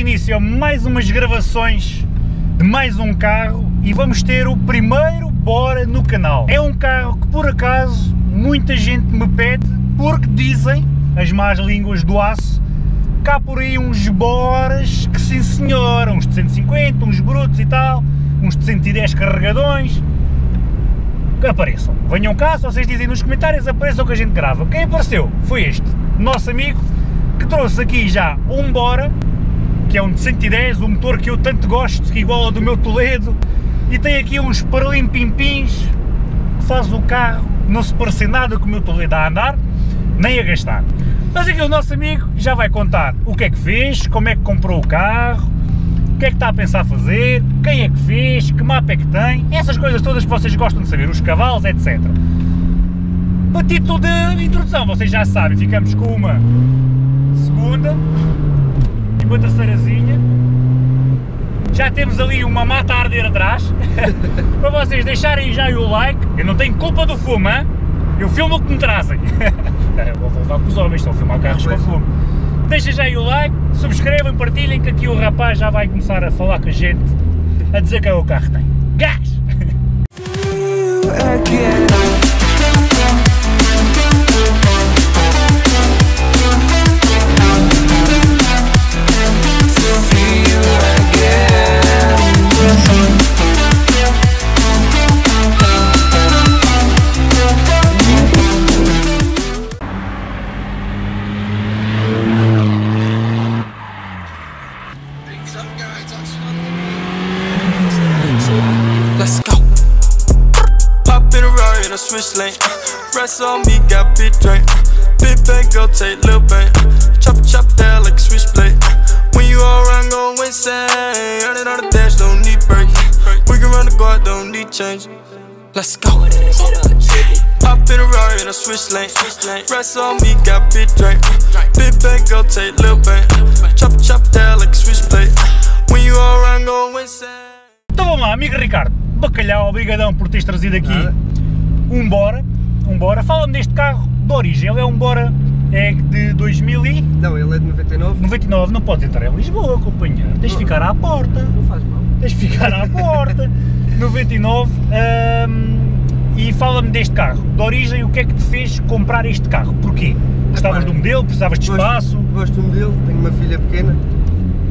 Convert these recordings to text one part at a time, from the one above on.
início a mais umas gravações de mais um carro e vamos ter o primeiro Bora no canal. É um carro que por acaso muita gente me pede porque dizem as más línguas do aço cá por aí uns Boras que sim senhor, uns de 150, uns brutos e tal, uns de 110 carregadões. Apareçam. Venham cá, se vocês dizem nos comentários, apareçam que a gente grava. Quem apareceu foi este, nosso amigo, que trouxe aqui já um Bora, que é um de 110, um motor que eu tanto gosto, igual ao do meu Toledo, e tem aqui uns paralimpim-pins que faz o carro não se parecer nada com o meu Toledo a andar, nem a gastar. Mas aqui o nosso amigo já vai contar o que é que fez, como é que comprou o carro, o que é que está a pensar fazer, quem é que fez, que mapa é que tem, essas coisas todas que vocês gostam de saber, os cavalos, etc. Para título de introdução, vocês já sabem, ficamos com uma segunda e uma terceirazinha. Já temos ali uma mata a arder atrás, para vocês deixarem já o like, eu não tenho culpa do fumo, hein? eu filmo o que me trazem. Vou levar com os homens, estão a filmar carros com fumo. Deixem já aí o like, subscrevam, partilhem que aqui o rapaz já vai começar a falar com a gente, a dizer que é o carro tem. Gás! Switch lane. Uh, rest on me, got big drink. Uh, big bang, go take little bang. Uh, chop it, chop down like a switchblade. When you all around, go insane. Earn it on the dash, don't need break. We can run the guard, don't need change. Let's go. Pop in a Rari in a switch lane. Rest on me, got big drink. Big bang, go take lil bang. Chop it, chop down like a switchblade. When you all around, go insane. Então vamos lá, amigo Ricardo, bacalhau, obrigadão por teres trazido aqui Nada. Um Bora, um Bora. Fala-me deste carro de origem, ele é um Bora é de 2099, Não, ele é de 99. não podes entrar em Lisboa, companheiro, tens de ficar à porta, Não faz mal. tens de ficar à porta, 99, hum, e fala-me deste carro, de origem, o que é que te fez comprar este carro, porquê? Gostavas Epá, do modelo, precisavas de Gosto- espaço? Gosto do modelo, tenho uma filha pequena,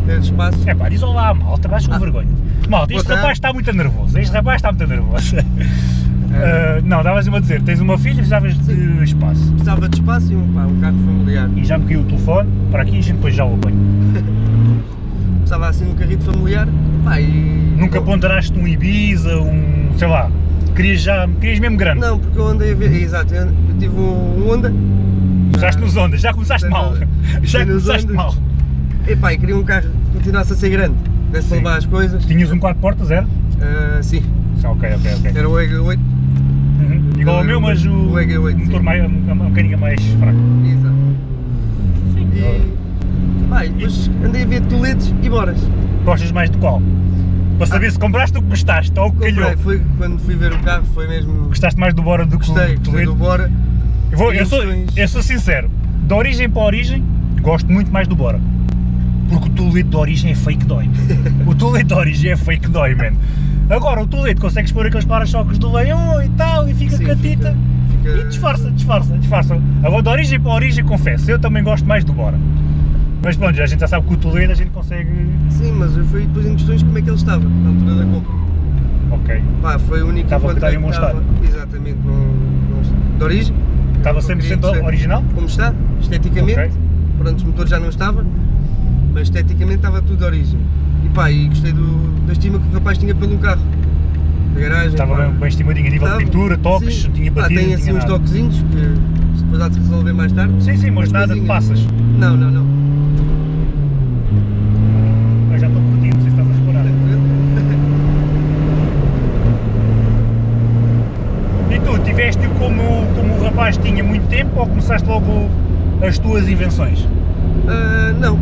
quero espaço. É pá, diz olá, malta, vais com Ah. vergonha. Malta, este Boa tarde. rapaz está muito nervoso, este rapaz está muito nervoso. Ah, não, estavas-me a dizer, tens uma filha e precisavas de espaço. Precisava de espaço e um, pá, um carro familiar. E já me caiu o telefone, para aqui e a gente depois já o apanho. Precisava assim um carrito familiar. Pá, e... Nunca Bom, ponderaste um Ibiza, um, sei lá, querias já, querias mesmo grande. Não, porque eu andei a ver. Exato, eu tive um Honda. Começaste nos ondas, já começaste mal. Já começaste ondas. mal. E pá, e queria um carro que continuasse a ser grande. Desse para Sim. levar as coisas. Tinhas um 4 portas, era? Ah, sim, Sim, ok, ok, ok. era o EG8. Igual ao meu, mas o, O EG8, motor sim. mais, a mecânica mais fraca. Exato. Sim. E, pá, e depois andei a ver Toledos e Boras. Gostas mais de qual? Para saber se compraste o que gostaste ou o que calhou. Foi quando fui ver o carro, foi mesmo. Gostaste mais do Bora do que Gostei, do gostei do Bora. Eu, vou- eu sou, eu sou sincero, da origem para a origem, gosto muito mais do Bora. Porque o Toledo de origem é fake dói. o Toledo de origem é fake dói, man. Agora, o Toledo consegues pôr aqueles para-choques do leão e tal, e fica Sim, catita. fica- fica- E disfarça, disfarça, disfarça. Agora, da origem para a origem, confesso, eu também gosto mais do Bora. Mas pronto, a gente já sabe que o Toledo a gente consegue. Sim, mas eu fui depois em questões como é que ele estava, na altura da compra. Ok. Pá, foi o único Estava que estava- Exatamente, não, não, de origem. Estava Não 100% queria ser original? Como está, esteticamente. Ok. Pronto, o motor já não estava, mas esteticamente estava tudo de origem. E pá, e gostei do, da estima que o rapaz tinha pelo carro. Da garagem. Estava bem, bem estimadinho a nível Estava, de pintura, toques, sim. tinha batido, tem não assim uns nada. toquezinhos que depois há de se resolver mais tarde. Sim, sim, mas nada de passas. Não, não, não. Eu já estou curtindo, não sei se estás a reparar. E tu, tiveste como, como o rapaz tinha muito tempo ou começaste logo as tuas invenções? Ah, não,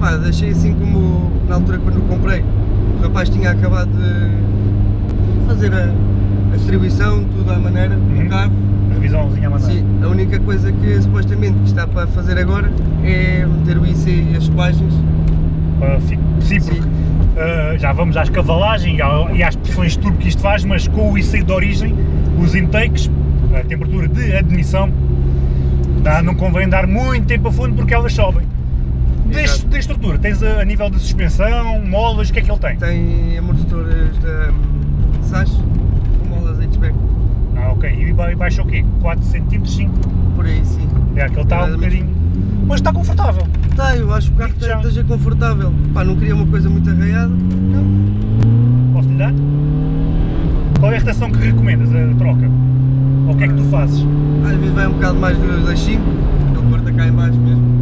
pá, deixei assim como na altura quando o comprei. O rapaz tinha acabado de fazer a, a distribuição, tudo à maneira, Uhum. do carro. Revisãozinha a mandar. Sim, a única coisa que supostamente que está para fazer agora é meter o IC e as selvagens para fi- sim, porque Sim. ah, já vamos às cavalagens e à- e às pressões de turbo que isto faz, mas com o IC de origem, os intakes, a temperatura de admissão, dá, não convém dar muito tempo a fundo porque elas sobem. Exato. da estrutura, tens a, a nível de suspensão, molas, o que é que ele tem? Tem amortecedores da hum, SAS com molas H-Back, Ah, ok, e ba- baixa o quê? 4 cm, 5? por aí sim. É, aquele está um bocadinho... Mas está confortável. Tá, eu acho que o carro já. esteja confortável. Pá, não queria uma coisa muito arraiada. Posso lhe dar? Qual é a rotação que recomendas, a troca? Ou o que é que tu fazes? Às vezes vai um bocado mais do- das 5, ele corta cá em baixo mesmo.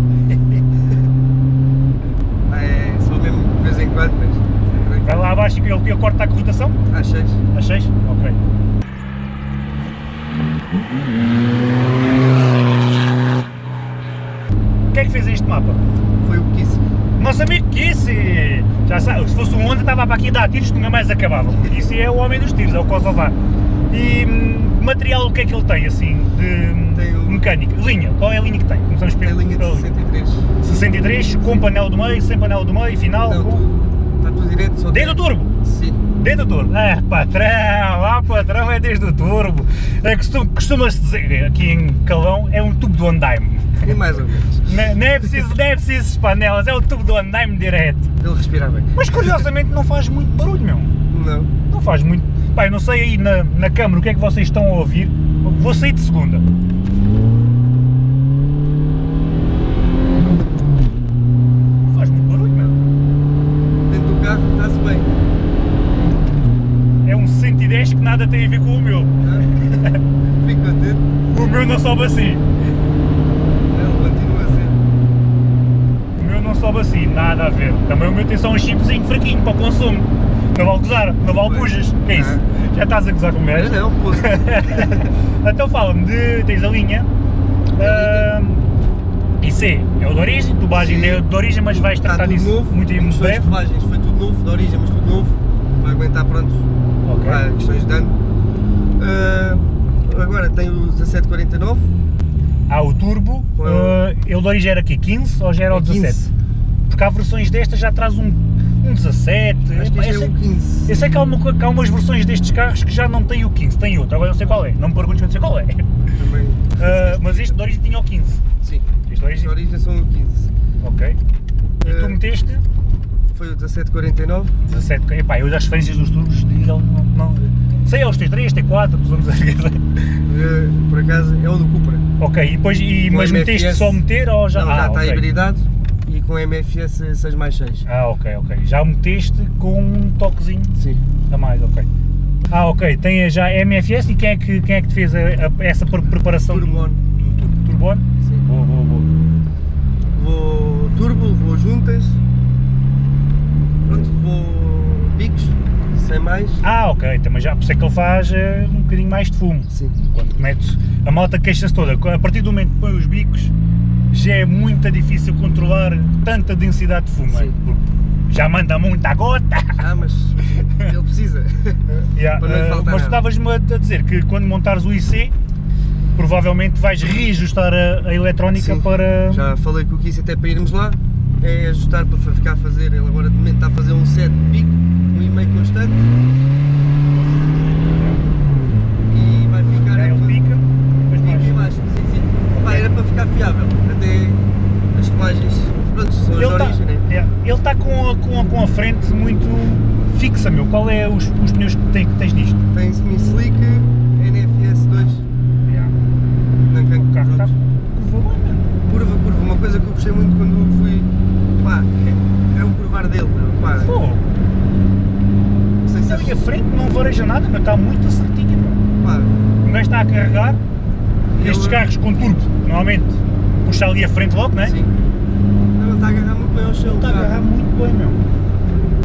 Ah, é só mas Vai lá abaixo e ele, ele corta a rotação? às 6. Às 6? Ok. O que é que fez este mapa? Foi o quis. Nosso amigo Kissy! Já sabe, se fosse um Honda estava para aqui a dar tiros, nunca mais acabava. Kissy é o homem dos tiros, é o Kosovar. E hum, material, o que é que ele tem, assim, de Tem o- mecânica? Linha, qual é a linha que tem? Começamos Tem pela linha de pela 63. 63, com painel do meio, sem painel do meio, final, Não, com... tudo, está tudo direto, só Desde o turbo! Sim. Desde o turbo. Ah, patrão, ah, patrão é desde o turbo. É, costum- Costuma-se dizer, aqui em Calão, é um tubo do andaime. E mais ou menos. Não, não é preciso, não é preciso panelas, é o tubo do andaime direto. Ele respira bem. Mas curiosamente não faz muito barulho, meu. Não. Não faz muito. Pai, não sei aí na, na câmara o que é que vocês estão a ouvir. Vou sair de segunda. Não faz muito barulho, meu. Dentro do carro está-se bem. É um 110 que nada tem a ver com o meu. Tá? Fico contente. O meu não sobe assim. Ele continua a ser. O meu não sobe assim, nada a ver. Também o meu tem só um chipzinho fraquinho para o consumo. Não vale gozar, não vale Pois. bujas. Que é isso? Já estás a gozar com o gajo? não, pô. então fala-me de. tens a linha. ahm, IC é o de origem, tubagem Sim. é de origem, mas vais Está tratar disso novo. muito em breve. ferragens, foi tudo novo, de origem, mas tudo novo. Vai aguentar pronto Ok. para questões de dano. Ah, agora tem o 1749. Há o turbo, Qual é ah, ele de origem era aqui 15 ou já era o É 15. 17? Porque há versões destas já traz um, um 17. Acho que eu é sei- o 15. Eu sei que há, uma, que há umas versões destes carros que já não têm o 15, tem outro, agora não sei qual é, não me perguntes que eu não sei qual é. Também. Ah, mas este de origem tinha o 15. Sim. Este de origem, De origem são o 15. ok. E tu Ah, meteste Foi o 1749. 17, epá, eu das referências dos turbos, ele não, não, sei é os T3, T4, tu vamos a ver. Por acaso é o do Cupra. Ok, e depois, e, Com mas meteste MFS. só meter ou já? Não, já ah, está ok. hibridado e com MFS 6 mais 6. Ah, ok, ok. Já meteste com um toquezinho Sim. a mais, ok. Ah, ok, tem já MFS e quem é que, quem é que te fez a- a- essa pre- preparação do- Turbone. do, do, Turbone? Sim. Boa, boa, boa. Vou turbo, vou juntas. Vou picos, sem mais. Ah, ok, também já, por isso é que ele faz eh, um bocadinho mais de fumo. Sim. Quando metes, a malta queixa-se toda, a partir do momento que põe os bicos, já é muito difícil controlar tanta densidade de fumo, é? Sim. Porque já manda muita gota. Ah, mas ele precisa. Yeah, Para faltar mas estavas-me a a dizer que quando montares o IC, provavelmente vais reajustar a, a eletrónica Sim. para. Já falei com o Kiss até para irmos lá. É ajustar para ficar a fazer. Ele agora de momento está a fazer um set de pico, um e meio constante. E vai ficar É, ele pica, depois pica em baixo. Sim, sim. Pá, era para ficar fiável. Até as tomagens, pronto, são as Ele está origem, né? ele tá com, a, com, a, com a frente muito fixa, meu. Qual é os, os pneus que, tem, que tens disto? Tem semi-slick, NFS 2, Nancan. O carro está. Curva, curva, uma coisa que eu gostei muito quando fui. Pá, é, é o curvar dele, pá. Pô, Não sei se ali a é. frente não vareja nada, mas está muito acertinha, meu. Pá, O gajo está a carregar, Ele- estes carros com turbo, normalmente, puxa ali a frente logo, não é? sim. Não, Ele está a agarrar muito bem ao chão. Ele está a agarrar muito bem, meu.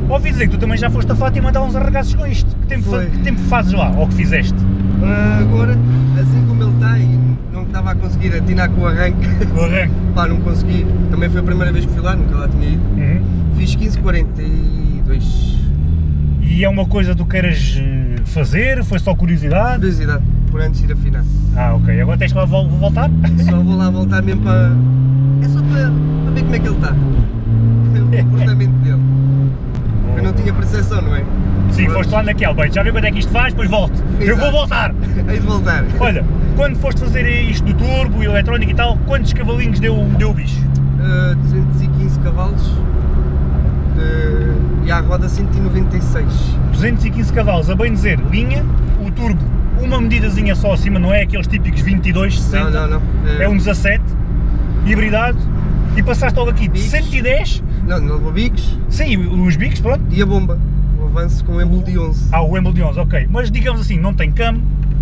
Ouvi dizer que tu também já foste a Fátima dar uns arregaços com isto. Que tempo, Foi. que tempo fazes lá? Ou que fizeste? Ah, agora, assim como ele está e estava a conseguir atinar com o arranque, O arranque. pá, não consegui. Também foi a primeira vez que fui lá, nunca lá tinha ido. Uhum. Fiz 15,42. E é uma coisa que tu queiras eh, fazer? Foi só curiosidade? Curiosidade, por antes de ir afinar. Ah, ok. Agora tens que lá vol- voltar? Só vou lá voltar mesmo para. É só para, para ver como é que ele está. comportamento dele. Eu não tinha percepção, não é? Sim, Pronto. foste lá naquele, bem, já viu quanto é que isto faz, depois volto. Eu vou Exato. voltar. Hei de voltar. Olha, quando foste fazer isto do turbo e eletrónico e tal, quantos cavalinhos deu, deu o bicho? Uh, 215 cavalos de- e à roda 196. 215 cavalos, a bem dizer, linha, o turbo, uma medidazinha só acima, não é aqueles típicos 22, 60, Não, não, não. é um 17, hibridado, e passaste logo aqui de Bicos. 110, Não, não levou bicos sim, os bicos, pronto, e a bomba. O avanço com o embolo de 11. ah, o Wembley de 11, ok, mas digamos assim, não tem cam,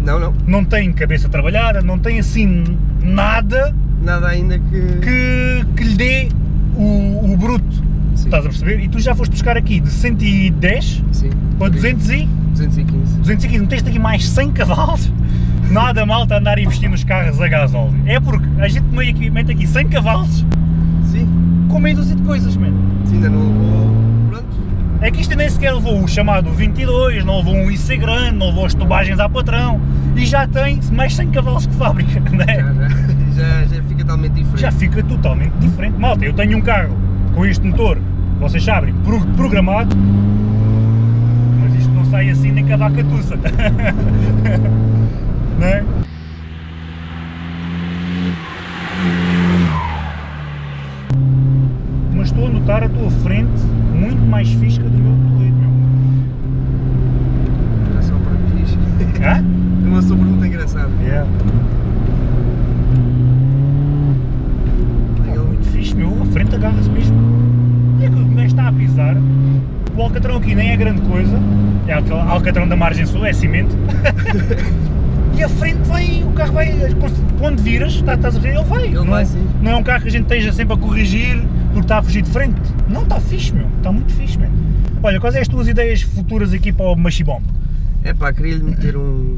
Não, não. não tem cabeça trabalhada, não tem assim nada Nada ainda que. que, que lhe dê o, o bruto, Sim. estás a perceber? E tu já foste buscar aqui de 110 Sim. para 200 e... 215. 215, meteste aqui mais 100 cavalos, nada mal está a andar a investir nos carros a gasóleo. É porque a gente mete aqui, mete aqui 100 cavalos Sim. com meia dúzia de coisas, mano. Sim, ainda não levou. É que isto nem sequer levou o chamado 22, não levou um IC grande, não levou as tubagens à patrão e já tem mais 100 cavalos que fábrica, não é? Já, já, já, fica totalmente diferente. Já fica totalmente diferente. Malta, eu tenho um carro com este motor, vocês sabem, pro- programado, mas isto não sai assim nem com a vaca tussa. não é? Mas estou a notar a tua frente muito mais fixe que a do meu colete, meu. Era só para fixe. Hã? É uma super muito engraçada. Yeah. É muito fixe, meu. A frente agarra-se mesmo. E é que o gajo está a pisar. O alcatrão aqui nem é grande coisa. É aquele alcatrão da margem sul, é cimento. e a frente vai, o carro vai, quando viras, está- estás a ver, ele vai. Ele não, vai, sim. não é um carro que a gente esteja sempre a corrigir porque está a fugir de frente. Não, está fixe, meu. Está muito fixe, meu. Olha, quais é as tuas ideias futuras aqui para o Machibomb? É pá, queria-lhe meter um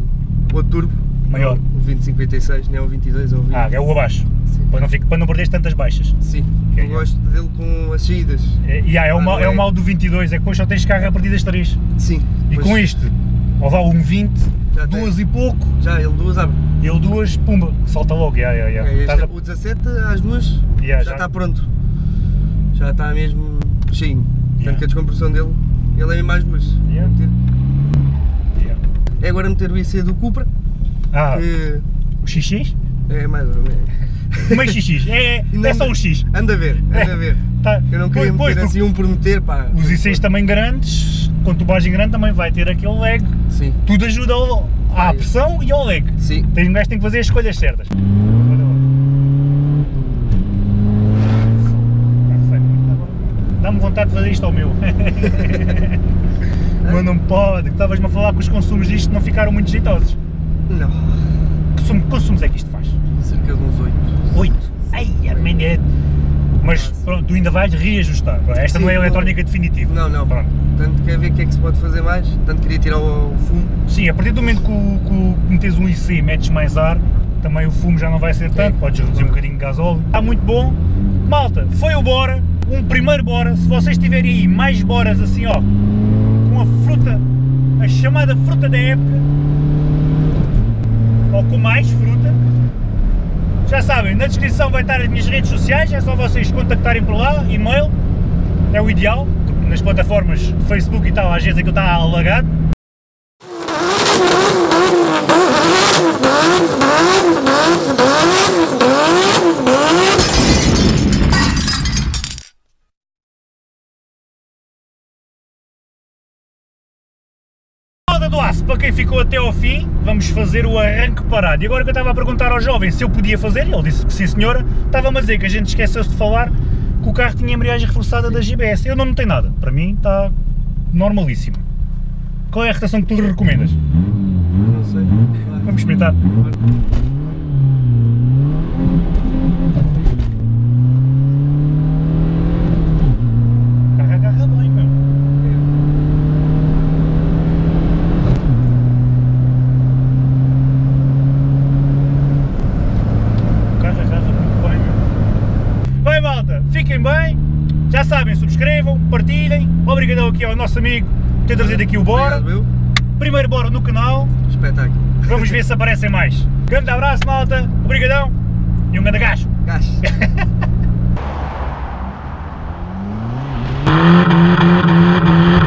outro turbo. Maior. O 2056, não é o 22 ou o 20. Ah, é o abaixo. Sim. Para não, ficar, para não perderes tantas baixas. Sim. Ok, Eu gosto dele com as saídas. É, e ah, é, o Ah, mal, não é o é? mal do 22, é que depois só tens carro a partir das 3. Sim. E Pois com este, ou vá um 20, Já tem. duas e pouco, Já, ele duas abre. ele duas, pumba, salta logo. Yeah, yeah, yeah. É, este é a- o 17 às duas Yeah, já já- está pronto. Já está mesmo. Yeah. Tanto que a descompressão dele, ele é mais duas. Yeah. Yeah. É agora meter o IC do Cupra, Ah, que o XX? é mais ou menos. Meio XX, é, Ainda é só um X. Anda a ver, anda a ver. Tá. Eu não queria Pois, meter pois, assim um por meter, pá. Os ICs também grandes, com tubagem grande, também vai ter aquele lag. Sim, Tudo ajuda ao- à pressão e ao lag. sim. Tem um gajo que tem que fazer as escolhas certas. Olha lá. Ah, sai muito agora. Dá-me vontade de fazer isto ao meu. Mas não pode, que estavas-me a falar que os consumos disto não ficaram muito jeitosos. Não, Que sum- consumos é que isto faz? cerca de uns 8. 8. Ai, armanete. Mas pronto, tu ainda vais reajustar. Esta Sim, não é a eletrónica definitiva. Não, não. Pronto. Tanto quer ver o que é que se pode fazer mais, tanto queria tirar o, o fumo. Sim, a partir do momento que, o- que que metes um IC e metes mais ar, também o fumo já não vai ser tanto, podes reduzir um bocadinho de gasóleo. Está muito bom. Malta, foi o Bora, um primeiro Bora. Se vocês tiverem aí mais Boras assim, ó, com a fruta, a chamada fruta da época, ou com mais fruta, já sabem, na descrição vai estar as minhas redes sociais, é só vocês contactarem por lá, e-mail, é o ideal, nas plataformas Facebook e tal, às vezes aquilo está alagado. Malta do aço, para quem ficou até ao fim, vamos fazer o arranque parado. E agora que eu estava a perguntar ao jovem se eu podia fazer, ele disse que sim senhora, estava-me a dizer que a gente esqueceu-se de falar que o carro tinha embreagem reforçada da GBS. Eu não notei nada, para mim está normalíssimo. Qual é a rotação que tu recomendas? Vai. Vamos experimentar. O carro agarra bem, meu. O carro agarra muito bem, meu. Bem, malta, fiquem bem. Já sabem, subscrevam, partilhem. Obrigadão aqui ao nosso amigo por ter trazido aqui o Bora. Obrigado. Primeiro bora no canal. Espetáculo. Vamos ver se aparecem mais. Grande abraço, malta. Obrigadão. E um grande gajo. Gajo.